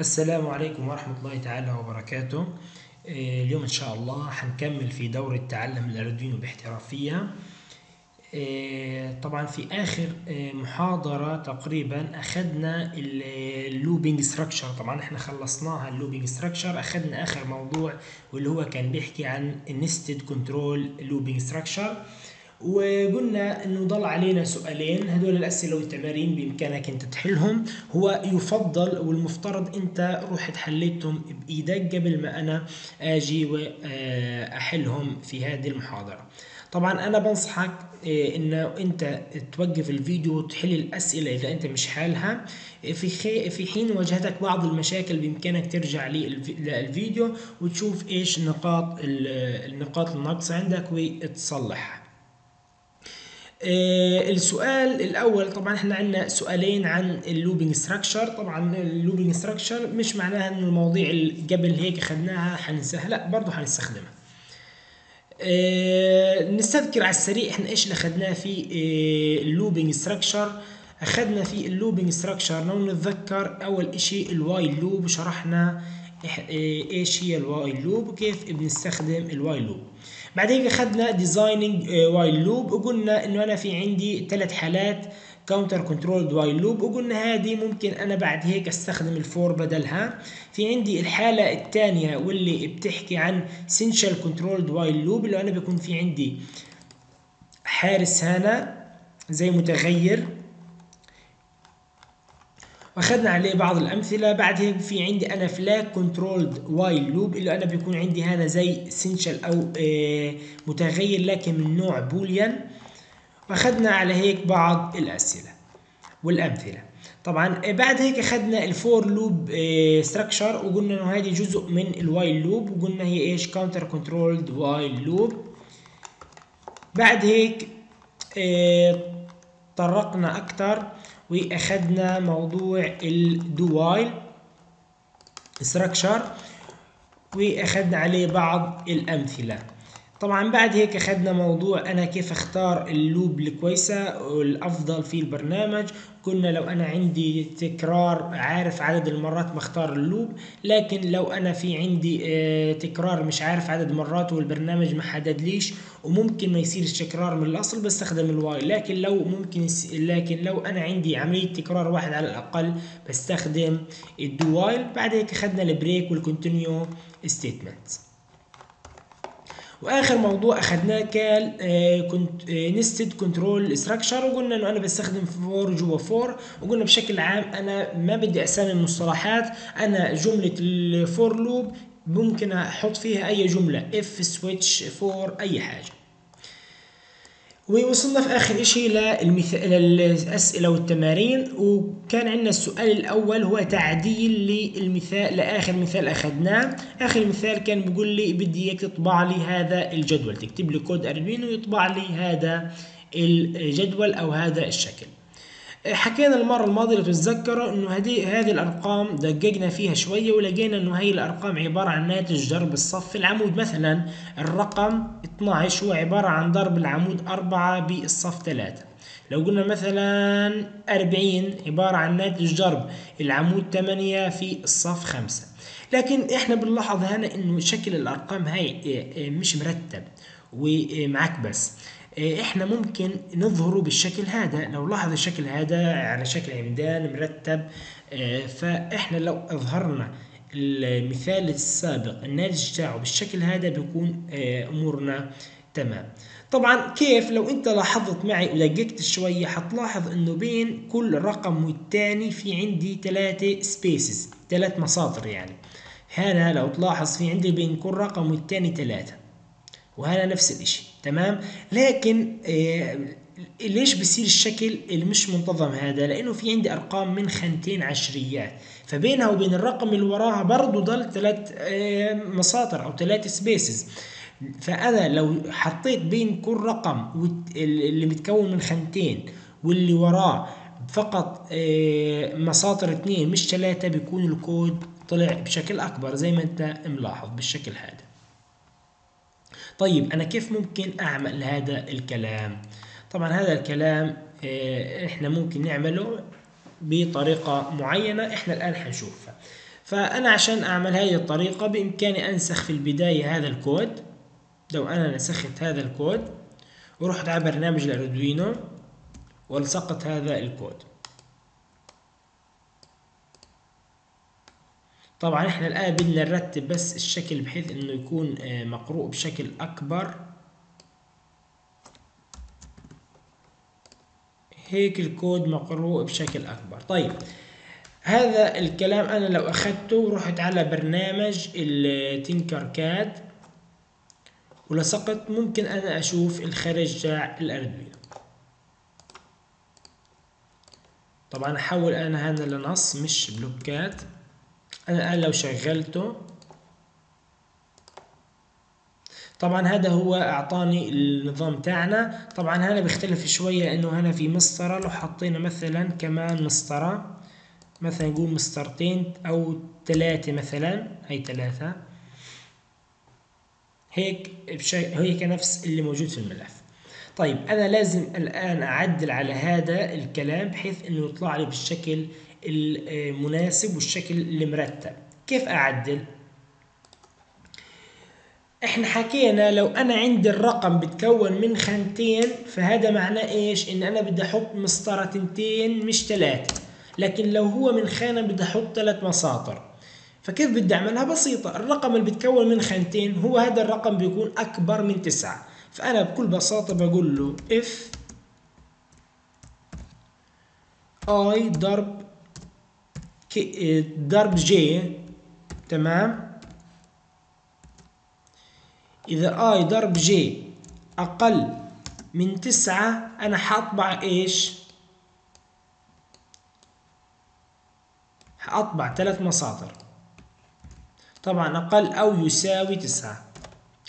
السلام عليكم ورحمة الله تعالى وبركاته. آه، اليوم إن شاء الله هنكمل في دورة تعلم الأردوينو باحترافية. آه، طبعا في آخر آه، محاضرة تقريبا أخذنا ال looping structure طبعا إحنا خلصناها ال looping structure أخذنا آخر موضوع واللي هو كان بيحكي عن ال nested control looping structure وقلنا إنه ضل علينا سؤالين هدول الأسئلة والتمارين بإمكانك أنت تحلهم. هو يفضل والمفترض أنت رحت حليتهم بإيدك قبل ما أنا آجي وأحلهم في هذه المحاضرة. طبعا أنا بنصحك إيه، إنه أنت توقف الفيديو وتحل الأسئلة إذا أنت مش حالها. في خي... في حين واجهتك بعض المشاكل بإمكانك ترجع للفيديو وتشوف إيش نقاط النقاط الناقصه عندك وتصلحها. آه، السؤال الأول طبعا إحنا عندنا سؤالين عن ال looping structure طبعا ال looping structure مش معناها إنه المواضيع اللي قبل هيك أخذناها حننساها لا برضه حنستخدمها. أه نستذكر على السريع إحنا إيش اللي أخذناه في أه ال looping structure أخذنا في ال looping structure لو نتذكر أول إشي ال while loop وشرحنا إيش هي ال while loop وكيف بنستخدم ال while loop بعد هيك اخذنا designing while loop وقلنا إنه أنا في عندي ثلاث حالات counter control while loop وقلنا هذه ممكن أنا بعد هيك أستخدم ال for بدلها. في عندي الحالة الثانية واللي بتحكي عن sentinel control while loop اللي أنا بيكون في عندي حارس هنا زي متغير. وأخذنا عليه بعض الأمثلة. بعد هيك في عندي أنا flag controlled while loop اللي أنا بيكون عندي هنا زي sentinel أو آه متغير لكن من نوع boolean وأخذنا على هيك بعض الأسئلة والأمثلة. طبعا بعد هيك أخذنا ال for loop structure وقلنا إنه هذه جزء من ال while loop وقلنا هي إيش؟ counter controlled while loop بعد هيك آه طرقنا أكثر وأخذنا موضوع ال do while structure وأخذنا عليه بعض الأمثلة. طبعا بعد هيك أخذنا موضوع أنا كيف أختار ال loop الكويسة والأفضل في البرنامج. قلنا لو أنا عندي تكرار عارف عدد المرات بختار ال for loop لكن لو أنا في عندي آه تكرار مش عارف عدد مرات والبرنامج ما حددليش وممكن ما يصيرش تكرار من الأصل بستخدم الواي. لكن لو ممكن لكن لو أنا عندي عملية تكرار واحد على الأقل بستخدم ال do while بعد هيك أخذنا ال break وال continue statements وآخر موضوع أخذناه كان آه كنت nested control structure وقلنا إنه أنا بستخدم for جوا for وقلنا بشكل عام أنا ما بدي أسامي المصطلحات أنا جملة ال for loop ممكن أحط فيها أي جملة if switch for أي حاجة. ووصلنا في آخر إشي للمثال للاسئله والتمارين. وكان عندنا السؤال الأول هو تعديل للمثال لآخر مثال أخذناه. آخر مثال كان بيقول لي بدي إياك تطبع لي هذا الجدول. تكتب لي كود اردوينو ويطبع لي هذا الجدول أو هذا الشكل. حكينا المرة الماضية لو تتذكروا إنه هذه هذه الأرقام دققنا فيها شوية ولقينا إنه هي الأرقام عبارة عن ناتج ضرب الصف. العمود مثلا الرقم 12 هو عبارة عن ضرب العمود 4 بالصف 3 لو قلنا مثلا 40 عبارة عن ناتج ضرب العمود 8 في الصف 5 لكن إحنا بنلاحظ هنا إنه شكل الأرقام هاي مش مرتب ومعكبس. إحنا ممكن نظهره بالشكل هذا. لو لاحظ الشكل هذا على شكل عمدان مرتب فإحنا لو أظهرنا المثال السابق الناتج تاعه بالشكل هذا بيكون أمورنا تمام. طبعا كيف؟ لو أنت لاحظت معي ودققت شوية حتلاحظ إنه بين كل رقم والتاني في عندي ثلاثة سبيسز ثلاث مساطر يعني. هنا لو تلاحظ في عندي بين كل رقم والتاني ثلاثة وهذا نفس الإشي تمام؟ لكن آه ليش بصير الشكل اللي مش منتظم هذا؟ لأنه في عندي أرقام من خانتين عشريات. فبينها وبين الرقم اللي وراها برضه ضل ثلاث آه مساطر أو ثلاث سبيسز فأنا لو حطيت بين كل رقم اللي متكون من خانتين واللي وراه فقط آه مساطر اثنين مش ثلاثة بيكون الكود طلع بشكل أكبر زي ما أنت ملاحظ بالشكل هذا. طيب أنا كيف ممكن أعمل هذا الكلام؟ طبعا هذا الكلام إحنا ممكن نعمله بطريقة معينة إحنا الآن حنشوفها. فأنا عشان أعمل هذه الطريقة بإمكاني أنسخ في البداية هذا الكود. لو أنا نسخت هذا الكود ورحت على برنامج الأردوينو ولصقت هذا الكود. طبعا إحنا الآن بدنا نرتب بس الشكل بحيث إنه يكون آه، مقروء بشكل أكبر. هيك الكود مقروء بشكل أكبر. طيب هذا الكلام أنا لو أخذته ورحت على برنامج التينكر كاد ولصقت ممكن أنا أشوف الخارج تاع الأردوينو طبعا أحول أنا هنا لنص مش بلوكات. أنا الآن لو شغلته طبعا هذا هو أعطاني النظام تاعنا. طبعا هنا بيختلف شوية لأنه هنا في مسطرة لو حطينا مثلا كمان مسطرة مثلا نقول مسطرتين أو ثلاثة مثلا هي ثلاثة. هيك هيك نفس اللي موجود في الملف. طيب أنا لازم الآن أعدل على هذا الكلام بحيث إنه يطلع لي بالشكل المناسب والشكل المرتب. كيف أعدل؟ إحنا حكينا لو أنا عندي الرقم بتكون من خانتين فهذا معناه إيش؟ إن أنا بدي أحط مسطرة تنتين مش ثلاثة لكن لو هو من خانة بدي أحط ثلاث مساطر. فكيف بدي أعملها؟ بسيطة. الرقم اللي بتكون من خانتين هو هذا الرقم بيكون أكبر من تسعة. فأنا بكل بساطة بقول له if i ضرب ضرب j تمام إذا i ضرب j أقل من تسعة أنا حأطبع إيش؟ حأطبع ثلاث مسافات طبعا أقل أو يساوي تسعة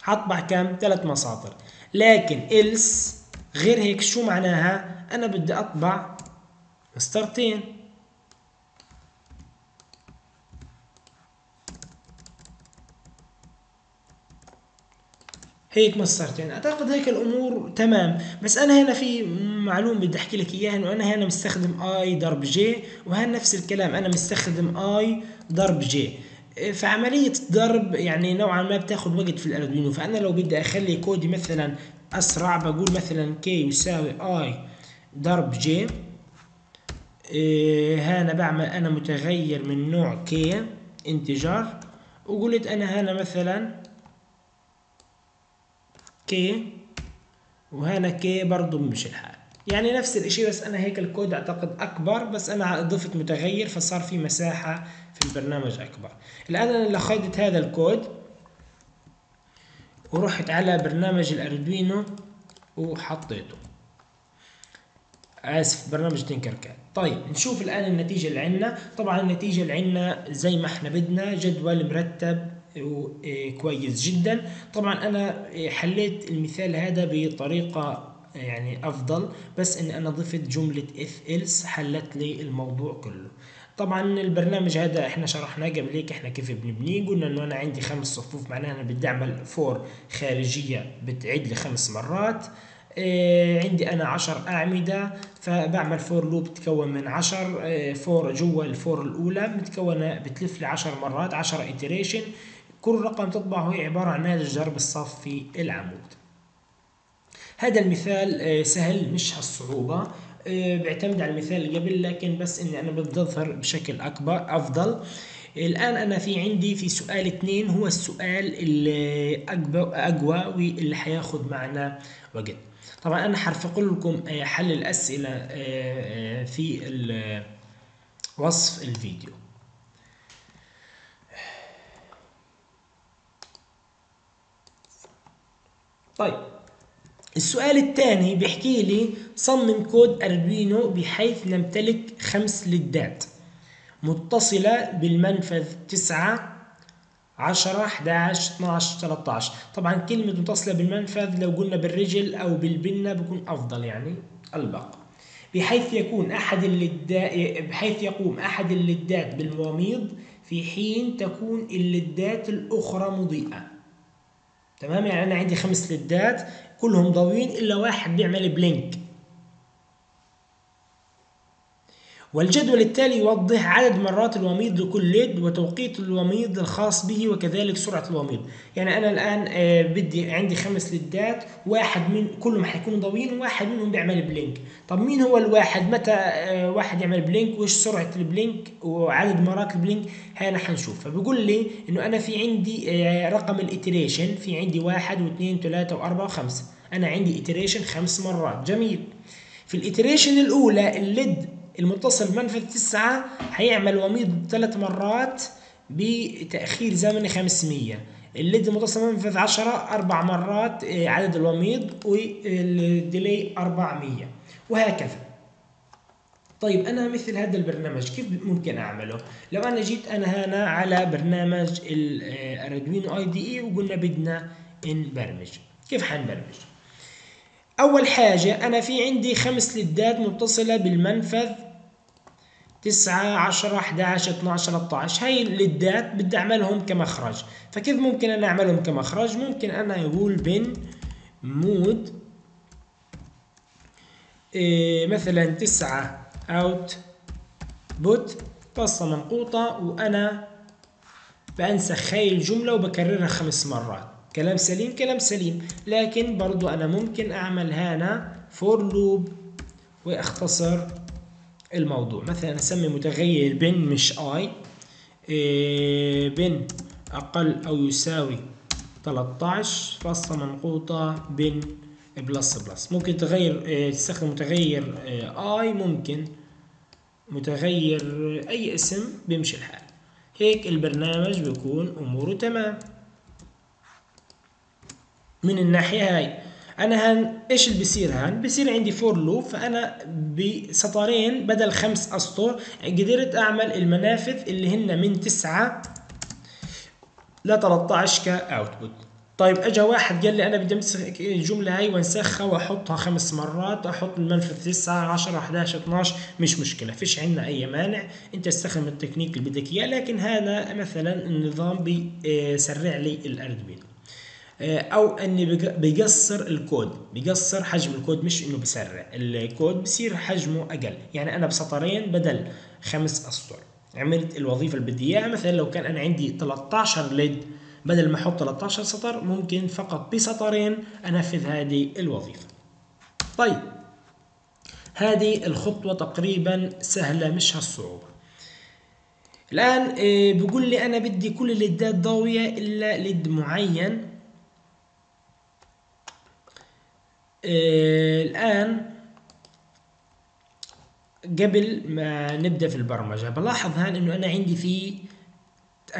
حأطبع كم؟ ثلاث مساطر لكن إلس غير هيك شو معناها؟ أنا بدي أطبع مسطرتين هيك مسرت يعني أعتقد هيك الأمور تمام. بس أنا هنا في معلومه بدي أحكي لك اياها انه أنا هنا مستخدم اي ضرب جي وهنا نفس الكلام. أنا مستخدم i ضرب j فعملية الضرب يعني نوعا ما بتاخذ وقت في الاردوينو فأنا لو بدي أخلي كودي مثلا أسرع بقول مثلا k يساوي i ضرب j إيه هنا بعمل أنا متغير من نوع k integer وقلت أنا هنا مثلا k وهنا k برضو بمشي الحال. يعني نفس الإشي بس أنا هيك الكود أعتقد أكبر بس أنا ضفت متغير فصار في مساحة في البرنامج أكبر. الآن أنا لو اخذت هذا الكود ورحت على برنامج الأردوينو وحطيته. آسف برنامج تنكر كاد طيب نشوف الآن النتيجة اللي عندنا. طبعا النتيجة اللي عندنا زي ما إحنا بدنا جدول مرتب كويس جدا. طبعا أنا حليت المثال هذا بطريقة يعني أفضل بس إن أنا ضفت جملة if else حلت لي الموضوع كله. طبعا البرنامج هذا إحنا شرحناه قبل هيك إحنا كيف بنبنيه؟ قلنا إنه أنا عندي خمس صفوف معناها أنا بدي أعمل for خارجية بتعيد لي خمس مرات. إيه عندي أنا عشر أعمدة فبعمل for loop تكون من عشر إيه for جوا ال for الأولى متكونة بتلف لي عشر مرات عشر iteration. كل رقم تطبعه هي عبارة عن ناتج ضرب الصف في العمود. هذا المثال آه، سهل مش هالصعوبة. آه، بيعتمد على المثال اللي قبل لكن بس إني أنا بدي اظهر بشكل أكبر أفضل. الآن أنا في عندي في سؤال اثنين هو السؤال اللي أقوى واللي حياخد معنا وقت. طبعا أنا حرفق لكم آه، حل الأسئلة في وصف الفيديو. طيب. السؤال الثاني بيحكي لي صمم كود اردوينو بحيث نمتلك خمس لدات متصلة بالمنفذ تسعة عشرة 11 12 13 طبعا كلمة متصلة بالمنفذ لو قلنا بالرجل أو بالبنة بكون أفضل يعني. البق بحيث يكون أحد اللدات بحيث يقوم أحد اللدات بالمواميض في حين تكون اللدات الأخرى مضيئة. تمام؟ يعني أنا عندي خمس LED ات كلهم ضوئين إلا واحد بيعمل blink. والجدول التالي يوضح عدد مرات الوميض لكل LED وتوقيت الوميض الخاص به وكذلك سرعة الوميض. يعني أنا الآن آه، بدي عندي خمس LED ات واحد من كلهم حيكونوا ضوئيين وواحد منهم بيعمل blink. طب مين هو الواحد؟ متى آه، واحد يعمل blink؟ وإيش سرعة ال blink؟ وعدد مرات ال blink؟ هنا حنشوف فبقول لي إنه أنا في عندي آه، رقم ال iteration في عندي واحد واثنين وثلاثة وأربعة وخمسة. أنا عندي iteration خمس مرات. جميل. في ال iteration الأولى ال LED المتصل بمنفذ تسعة هيعمل وميض ثلاث مرات بتأخير زمني 500 ال LED المتصل بمنفذ 10 أربع مرات آه، عدد الوميض وال delay 400 وهكذا. طيب أنا مثل هذا البرنامج كيف ممكن أعمله؟ لو أنا جيت أنا هنا على برنامج الاردوينو IDE وقلنا بدنا نبرمج. كيف حنبرمج؟ أول حاجة أنا في عندي خمس LED ات متصلة بالمنفذ تسعة عشرة أحداش اتناشر 13 هاي ال LED ات بدي أعملهم كمخرج. فكيف ممكن أنا أعملهم كمخرج؟ ممكن أنا أقول pin mode إيه مثلا تسعة output فاصلة منقوطة وأنا بنسخ هاي الجملة وبكررها خمس مرات. كلام سليم كلام سليم. لكن برضو أنا ممكن أعمل هنا for loop وأختصر الموضوع. مثلا أسمي متغير pin مش إيه pin أقل أو يساوي 13 فاصلة منقوطة pin plus plus. ممكن تغير إيه تستخدم متغير i ممكن متغير أي اسم بيمشي الحال. هيك البرنامج بيكون أموره تمام. من الناحية هاي. أنا هان إيش اللي بيصير هان؟ بيصير عندي for loop فأنا بسطرين بدل خمس أسطر قدرت أعمل المنافذ اللي هن من تسعة ل 13 ك output طيب اجى واحد قال لي أنا بدي امسك الجملة هاي وأنسخها وأحطها خمس مرات أحط المنفذ 9 10 11 12 مش مشكلة فيش عندنا أي مانع. أنت استخدم التكنيك اللي بدك إياه لكن هذا مثلا النظام بيسرع لي الاردوين آه، أو إني بيقصر الكود بيقصر حجم الكود مش إنه بسرع. الكود بصير حجمه أقل. يعني أنا بسطرين بدل خمس أسطر. عملت الوظيفة اللي بدي إياها. مثلا لو كان أنا عندي 13 ليد بدل ما أحط 13 سطر ممكن فقط بسطرين أنفذ هذه الوظيفة. طيب. هذه الخطوة تقريبا سهلة مش هالصعوبة. الآن آه، بقول لي أنا بدي كل الليدات ضويه إلا ليد معين. آه، الآن قبل ما نبدأ في البرمجة بلاحظ هان إنه أنا عندي في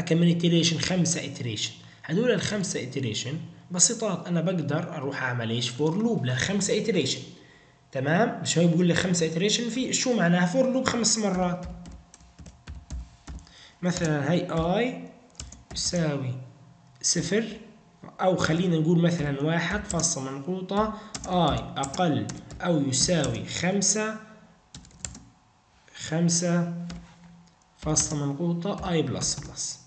كم iteration خمسة iteration. هدول الخمسة iteration بسيطات أنا بقدر أروح أعمل إيش؟ for loop لخمسة iteration. تمام؟ مش هو بيقول لي خمسة iteration في شو معناها؟ for loop خمس مرات. مثلا هاي i يساوي صفر أو خلينا نقول مثلا واحد فاصلة منقوطة i أقل أو يساوي خمسة خمسة فاصلة منقوطة i plus plus.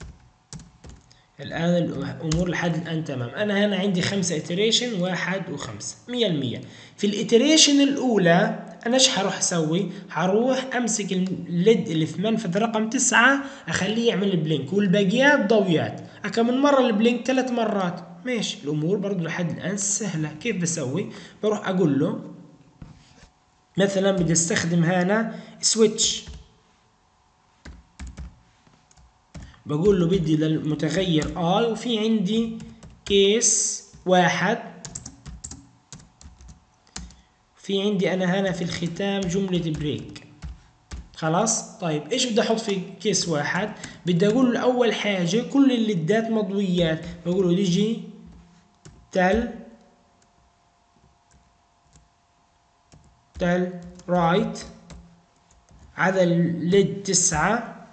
الآن الأمور لحد الآن تمام. أنا هنا عندي خمسة iteration واحد وخمسة. مية المية. في ال iteration الأولى أنا إيش حروح أسوي؟ حروح أمسك ال LED اللي في منفذ رقم تسعة أخليه يعمل blink والباقيات ضويات أكم من مرة ال blink ثلاث مرات. ماشي. الأمور برضو لحد الآن سهلة. كيف بسوي؟ بروح أقول له مثلا بدي أستخدم هنا switch بقول له بدي للمتغير i وفي عندي case واحد. في عندي أنا هنا في الختام جملة break خلاص؟ طيب إيش بدي أحط في case واحد؟ بدي أقول له أول حاجة كل ال LED ات مضويات. بقول له digi تل digital write عدد LED تسعة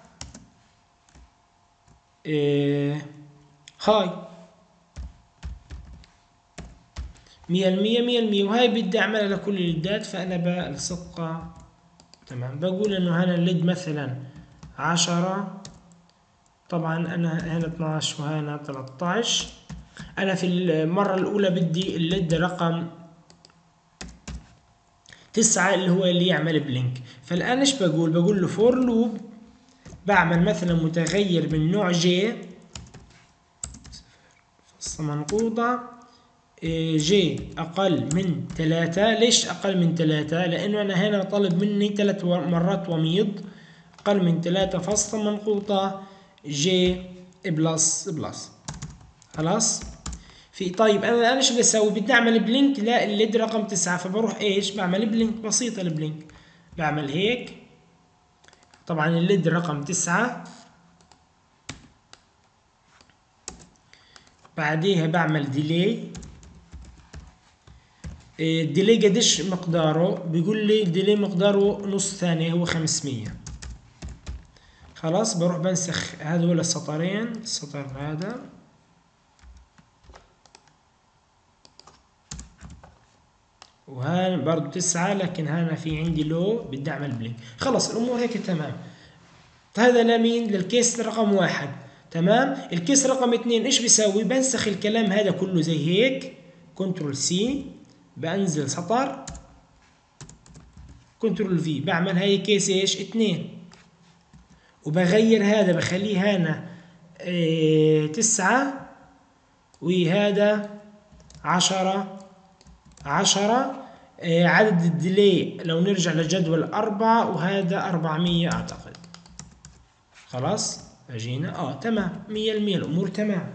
هاي مية المية مية المية وهاي بدي أعملها لكل ال LED ات فأنا بلصقها. تمام. بقول إنه هنا ال LED مثلا عشرة. طبعا أنا هنا اتناش وهنا تلاتاش أنا في المرة الأولى بدي ال LED رقم تسعة اللي هو اللي يعمل blink. فالآن إيش بقول؟ بقول له for loop بعمل مثلا متغير من نوع j منقوطة j أقل من ثلاثة ليش أقل من ثلاثة لأنه أنا هنا طلب مني ثلاث مرات وميض. أقل من ثلاثة فاصلة منقوطة j plus plus خلاص؟ في طيب أنا الان إيش بسوي بدي أعمل blink لل LED رقم تسعة. فبروح إيش؟ بعمل blink بسيطة ال blink بعمل هيك. طبعا ال LED رقم تسعة. بعديها بعمل delay ال delay قديش مقداره؟ بيقول لي ال delay مقداره نص ثانية هو 500 خلاص بروح بنسخ هذول السطرين. السطر هذا. وهان برضو تسعة لكن هنا في عندي لو بدي اعمل blink خلص الأمور هيك تمام. هذا لمين؟ لل case رقم واحد. تمام؟ ال case رقم اثنين إيش بيسوي بنسخ الكلام هذا كله زي هيك. Ctrl C بنزل سطر. Ctrl V بعمل هاي case إيش؟ اثنين. وبغير هذا بخليه هنا آه تسعة. وهذا عشرة. عشرة آه عدد ال delay لو نرجع لجدول أربعة وهذا أربعمية أعتقد. خلاص؟ أجينا؟ آه تمام. مية المية الأمور تمام.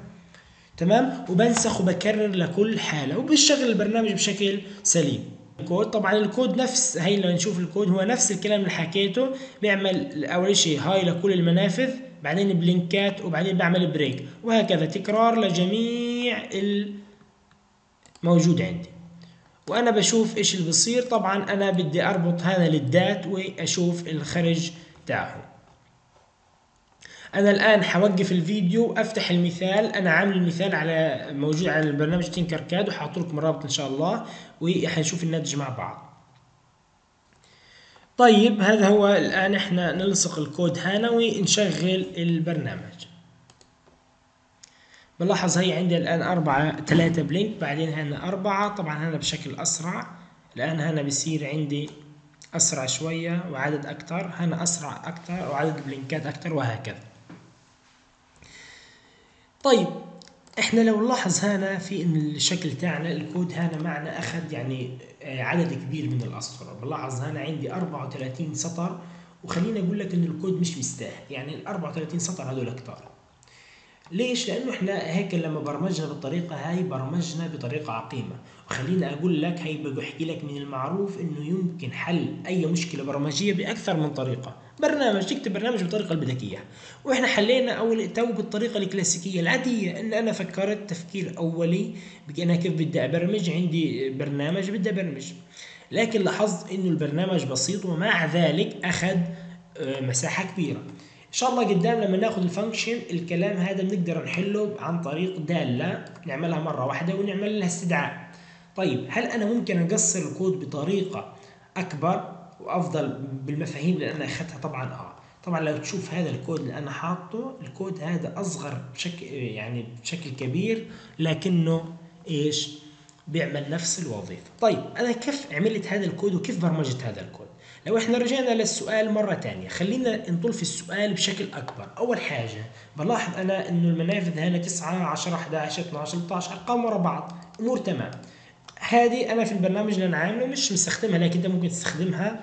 تمام؟ وبنسخ وبكرر لكل حالة وبشغل البرنامج بشكل سليم. الكود طبعا الكود نفس هي لو نشوف الكود هو نفس الكلام اللي حكيته. بيعمل أول شيء هاي لكل المنافذ بعدين blink ات وبعدين بعمل break وهكذا. تكرار لجميع الموجود عندي. وأنا بشوف إيش اللي بصير طبعا أنا بدي أربط هذا لل LED ات وأشوف الخرج تاعه. أنا الآن حوقف الفيديو أفتح المثال. أنا عامل المثال على موجود على البرنامج Tinkercad وحاط لكم الرابط إن شاء الله وحنشوف الناتج مع بعض. طيب هذا هو الآن إحنا نلصق الكود هنا ونشغل البرنامج. بلاحظ هي عندي الآن أربعة ثلاثة بلينك بعدين هنا أربعة طبعا هنا بشكل أسرع. الآن هنا بصير عندي أسرع شوية وعدد أكتر هنا أسرع أكتر وعدد البلينكات أكتر وهكذا. طيب إحنا لو نلاحظ هنا في إن الشكل تاعنا الكود هنا معنا أخذ يعني عدد كبير من الأسطر. بلاحظ هنا عندي 34 سطر وخليني أقول لك إن الكود مش مستاهل. يعني ال 34 سطر هذول كتار. ليش؟ لأنه إحنا هيك لما برمجنا بالطريقة هاي برمجنا بطريقة عقيمة. وخليني أقول لك هي بحكي لك من المعروف إنه يمكن حل أي مشكلة برمجية بأكثر من طريقة. برنامج تكتب برنامج بالطريقة اللي بدك اياها وإحنا حلينا أول two بالطريقة الكلاسيكية العادية إن أنا فكرت تفكير أولي أنا كيف بدي أبرمج؟ عندي برنامج بدي أبرمج. لكن لاحظت إنه البرنامج بسيط ومع ذلك أخذ مساحة كبيرة. إن شاء الله قدام لما ناخذ ال function الكلام هذا بنقدر نحله عن طريق دالة نعملها مرة واحدة ونعمل لها استدعاء. طيب هل أنا ممكن أقصر الكود بطريقة أكبر وأفضل بالمفاهيم اللي أنا أخذتها؟ طبعا آه. طبعا لو تشوف هذا الكود اللي أنا حاطه الكود هذا أصغر بشكل يعني بشكل كبير لكنه إيش؟ بيعمل نفس الوظيفة. طيب أنا كيف عملت هذا الكود وكيف برمجت هذا الكود؟ لو إحنا رجعنا للسؤال مرة تانية خلينا نطول في السؤال بشكل أكبر. أول حاجة بلاحظ أنا إنه المنافذ هنا 9 10 11 12 13 أرقام ورا بعض. أمور تمام. هذه أنا في البرنامج اللي أنا عامله مش مستخدمها لكن أنت ممكن تستخدمها.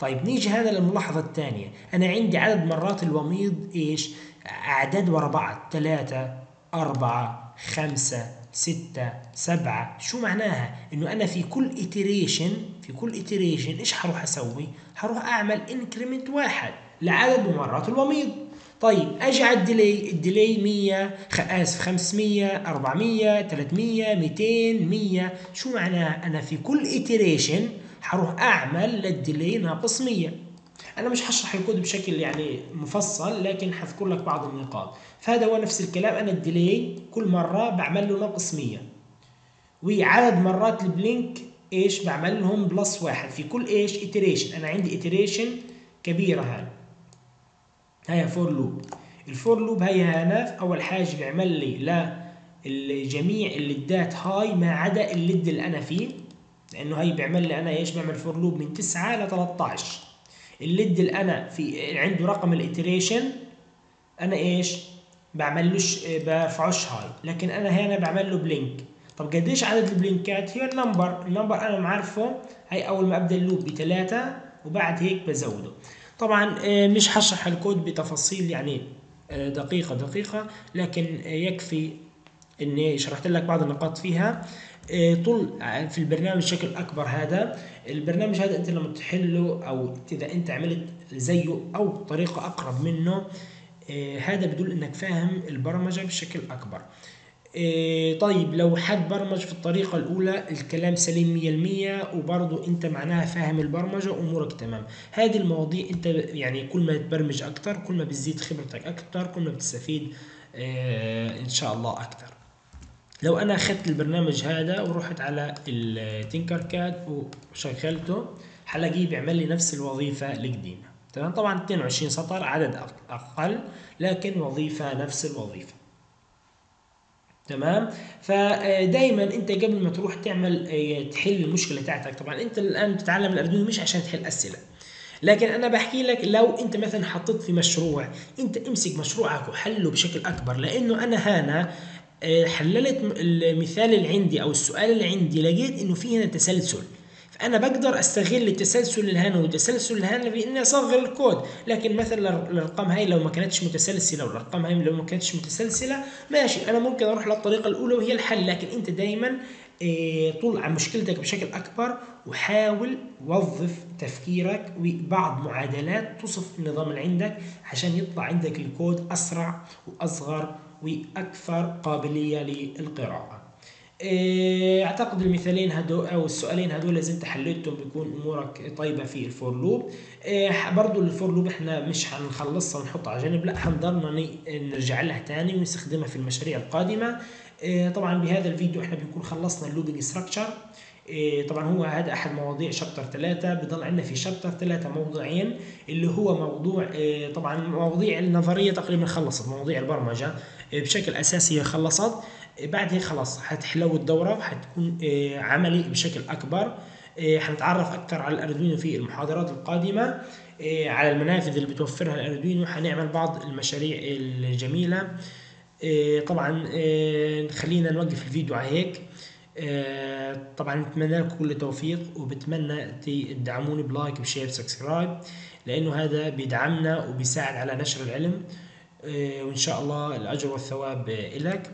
طيب نيجي هذا للملاحظة الثانية أنا عندي عدد مرات الوميض إيش؟ أعداد ورا بعض ثلاثة أربعة خمسة ستة سبعة شو معناها؟ إنه أنا في كل iteration في كل iteration إيش حروح أسوي؟ حروح أعمل increment واحد لعدد مرات الوميض. طيب أجي على الديلي الديلي 100 خ... آسف 500 400 300 200 100 شو معناها؟ أنا في كل iteration حروح أعمل لل delay ناقص 100 أنا مش هشرح الكود بشكل يعني مفصل لكن حذكر لك بعض النقاط. فهذا هو نفس الكلام. أنا ال delay كل مرة بعمل له ناقص 100 وعدد مرات ال blink إيش بعمل لهم plus واحد. في كل إيش iteration. أنا عندي iteration كبيرة هاي. هاي for loop ال for loop هي هنا أول حاجة بيعمل لي لل LED ات هاي ما عدا ال LED اللي أنا فيه. لأنه هي بيعمل لي أنا إيش بيعمل for loop من 9 ل 13 ال LED اللي أنا في عنده رقم ال iteration أنا إيش؟ بعملوش برفعوش هاي لكن أنا هنا بعمل له blink طب قديش عدد ال blink ات؟ هي ال number ال number أنا معرفه. هي أول ما أبدأ ال loop بثلاثة وبعد هيك بزوده. طبعا آه، مش هشرح الكود بتفاصيل يعني آه، دقيقة دقيقة لكن آه، يكفي إني شرحت لك بعض النقاط فيها. طول في البرنامج بشكل أكبر هذا. البرنامج هذا أنت لما تحله أو إذا أنت عملت زيه أو طريقة أقرب منه هذا بدل إنك فاهم البرمجة بشكل أكبر. طيب لو حد برمج في الطريقة الأولى الكلام سليم مية المية وبرضه أنت معناها فاهم البرمجة أمورك تمام. هذه المواضيع أنت يعني كل ما تبرمج أكتر كل ما بتزيد خبرتك أكتر كل ما بتستفيد إن شاء الله أكتر. لو أنا أخذت البرنامج هذا ورحت على التينكر كاد وشغلته حلاقيه بيعمل لي نفس الوظيفة القديمة تمام؟ طبعا 22 سطر عدد أقل لكن وظيفة نفس الوظيفة. تمام؟ فدايما أنت قبل ما تروح تعمل آه، تحل المشكلة تاعتك طبعا أنت الآن بتتعلم الاردوينو مش عشان تحل أسئلة. لكن أنا بحكي لك لو أنت مثلا حطيت في مشروع أنت امسك مشروعك وحله بشكل أكبر لأنه أنا هنا حللت المثال اللي عندي أو السؤال اللي عندي لقيت إنه في هنا تسلسل. أنا بقدر أستغل التسلسل الهنا والتسلسل الهنا بإني أصغر الكود. لكن مثلا الأرقام هاي لو ما كانتش متسلسلة والأرقام هاي لو ما كانتش متسلسلة ماشي أنا ممكن أروح للطريقة الأولى وهي الحل. لكن أنت دايما إيه طول مشكلتك بشكل أكبر وحاول وظف تفكيرك وبعض معادلات تصف النظام اللي عندك عشان يطلع عندك الكود أسرع وأصغر وأكثر قابلية للقراءة. إيه، أعتقد المثالين هدول أو السؤالين هدول اذا انت حليتهم بيكون أمورك طيبة في ال for loop إيه، برضو ال for loop إحنا مش هنخلصها ونحطها على جنب لا حنضلنا نرجع لها تاني ونستخدمها في المشاريع القادمة. إيه، طبعا بهذا الفيديو إحنا بنكون خلصنا ال looping structure طبعا هو هذا أحد مواضيع شابتر ثلاثة. بضل عندنا في شابتر ثلاثة موضوعين اللي هو موضوع طبعا مواضيع النظرية تقريبا خلصت مواضيع البرمجة. بشكل أساسي خلصت. بعد هيك خلاص حتحلو الدورة وحتكون آه، عملي بشكل أكبر. آه، حنتعرف أكثر على الأردوينو في المحاضرات القادمة. على المنافذ اللي بتوفرها الأردوينو حنعمل بعض المشاريع الجميلة. طبعا خلينا نوقف الفيديو على هيك. طبعا نتمنى لكم كل التوفيق وبتمنى تدعموني ب like ب share subscribe لأنه هذا بيدعمنا وبيساعد على نشر العلم. وإن شاء الله الأجر والثواب لك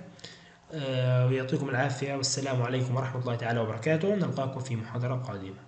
آه، ويعطيكم العافية والسلام عليكم ورحمة الله تعالى وبركاته. نلقاكم في محاضرة قادمة.